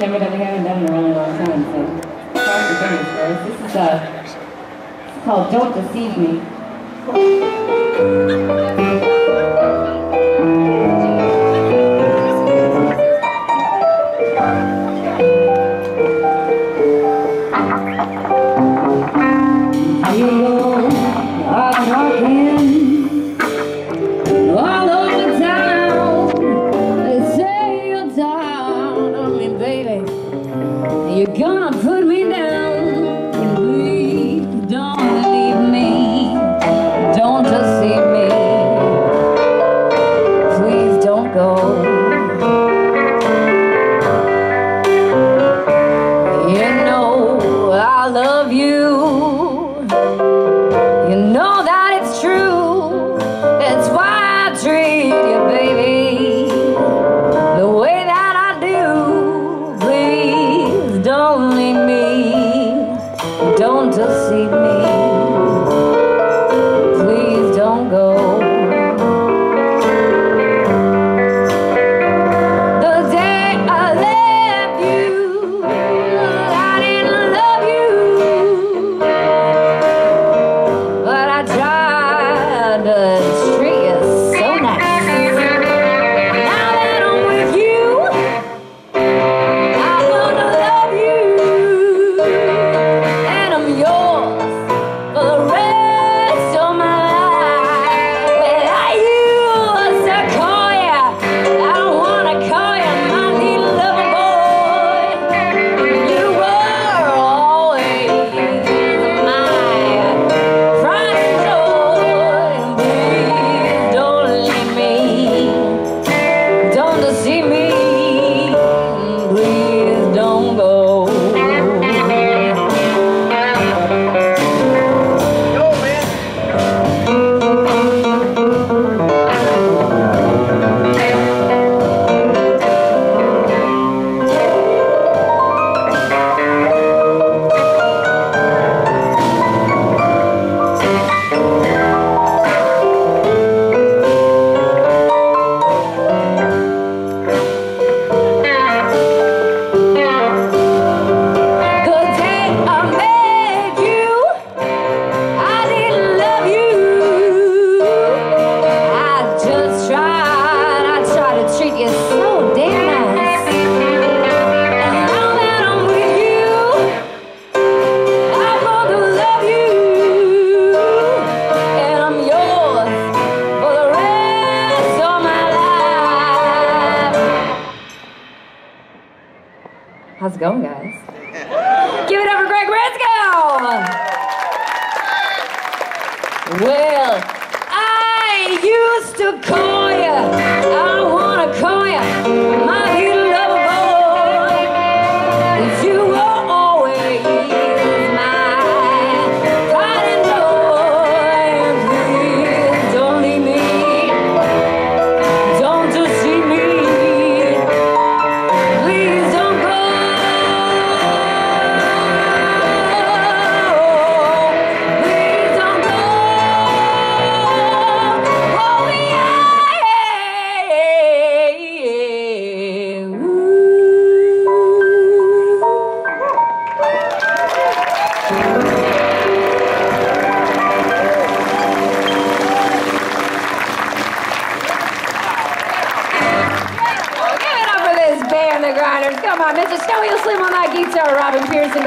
something that we haven't done in a really long time, so sorry this This is uh, called Don't Deceive Me. You're gonna put does see me.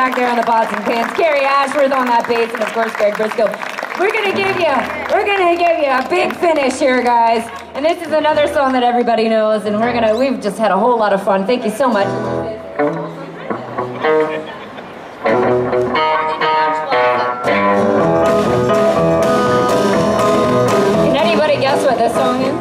back there on the pots and pans. Carrie Ashworth on that bass, and of course Greg Briscoe. We're gonna give you, we're gonna give you a big finish here, guys. And this is another song that everybody knows, and we're gonna, we've just had a whole lot of fun. Thank you so much. Can anybody guess what this song is?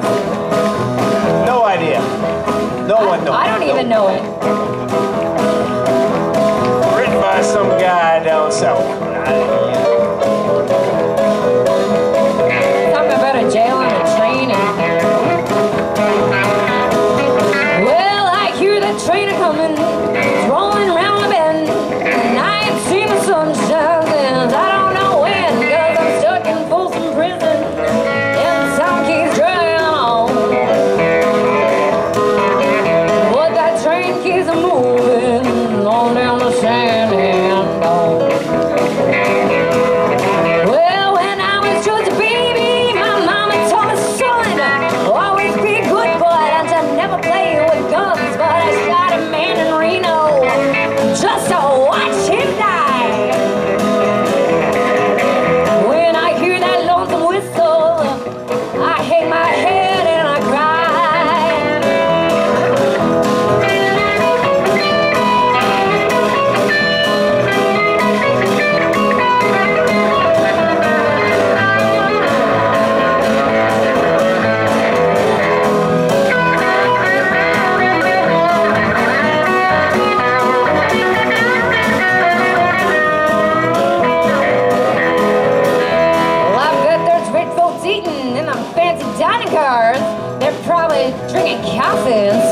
like cafes.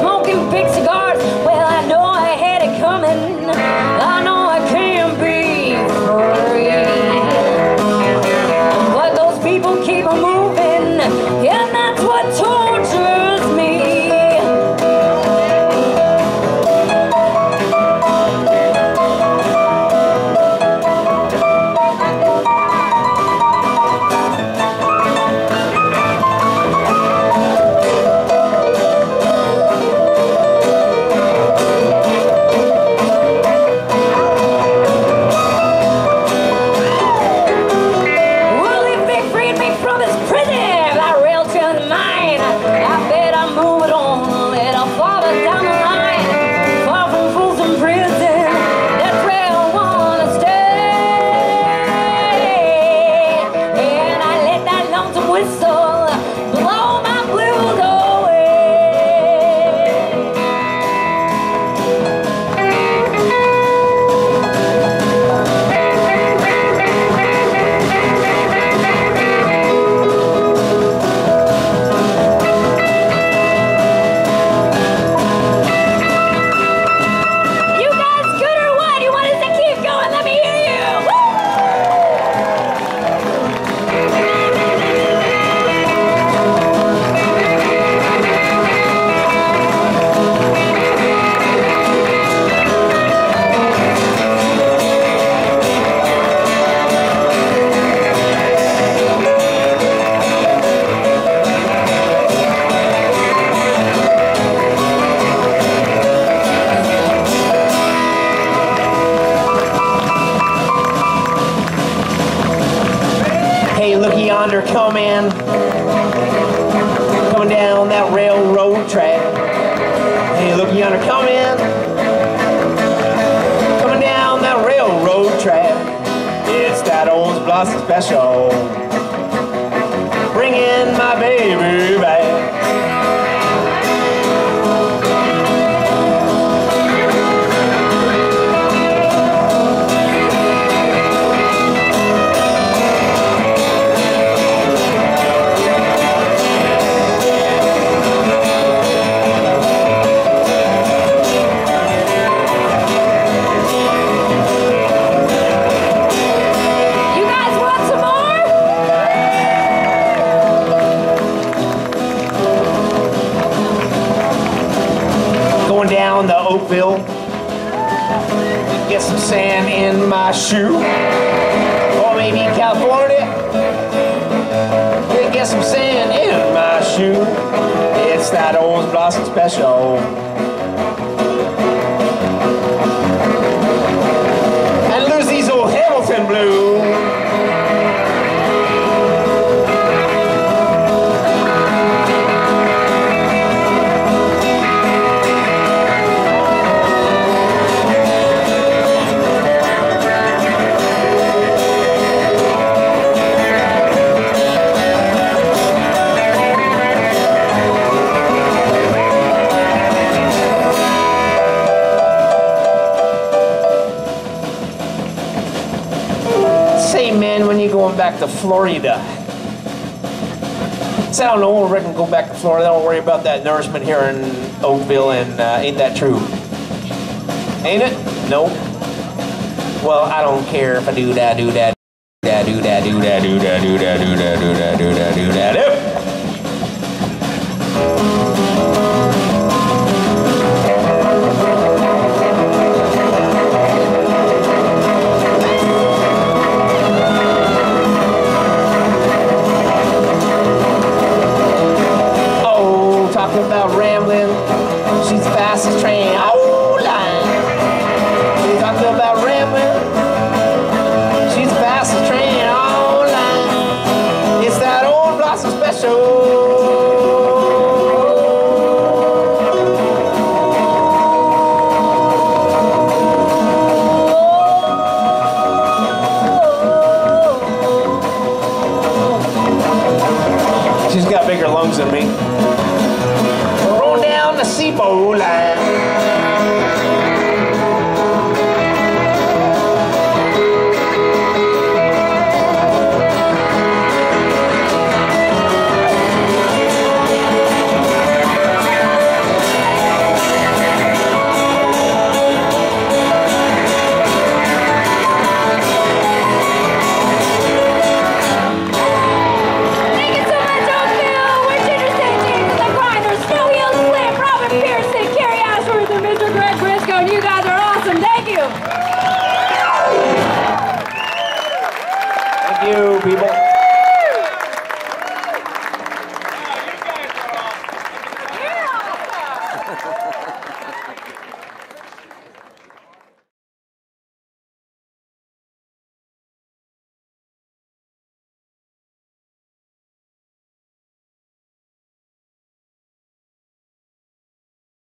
are coming, coming down that railroad track. Hey, look, yonder coming, coming down that railroad track. It's that old Blossom special, bringing my baby. Oakville. Get some sand in my shoe. Or maybe California. Get some sand in my shoe. It's that old Blossom special. Going back to Florida? Say, I don't know, I reckon go back to Florida. Don't worry about that nourishment here in Oakville, and uh, ain't that true? Ain't it? Nope. Well, I don't care if I do that, do that, got bigger lungs than me. Roll down the Seabow line.